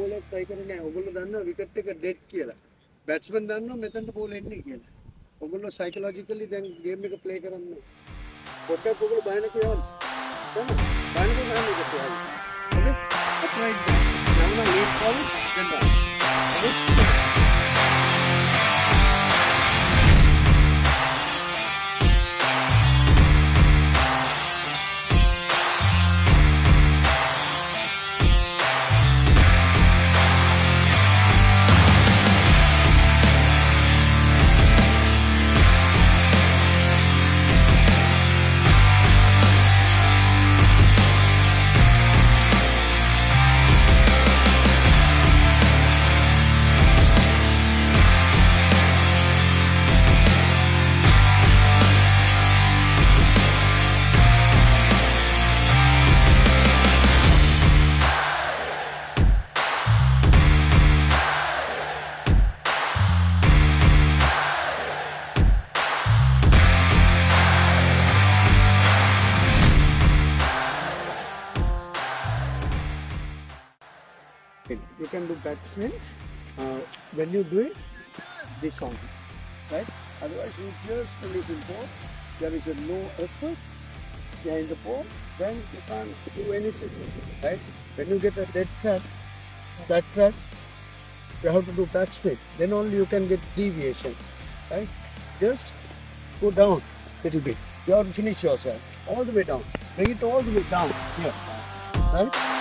Ball එක try කරන්නේ නැහැ. ඔයගොල්ලෝ දන්නවා විකට් එක ඩෙඩ් කියලා. බැට්ස්මන් දන්නවා මෙතනට බෝල් එන්නේ කියලා. ඔයගොල්ලෝ සයිකොලොජිකලි දැන් ගේම් එක ප්ලේ කරන්නේ. පොඩ්ඩක් ඔයගොල්ලෝ බය නැතුව යන්න. දන්නවද? බය නැතුව ගහන්න එකට යන්න. Okay? Upright down. Now lead forward, then run. You can do batsman uh, when you do it this song right? Otherwise you just release in ball there is a no effort behind the ball then you can't do anything right? When you get a dead trap flat trap you have to do back spin then only you can get deviation right? Just go down a little bit. You have to finish yourself all the way down. Bring it all the way down here right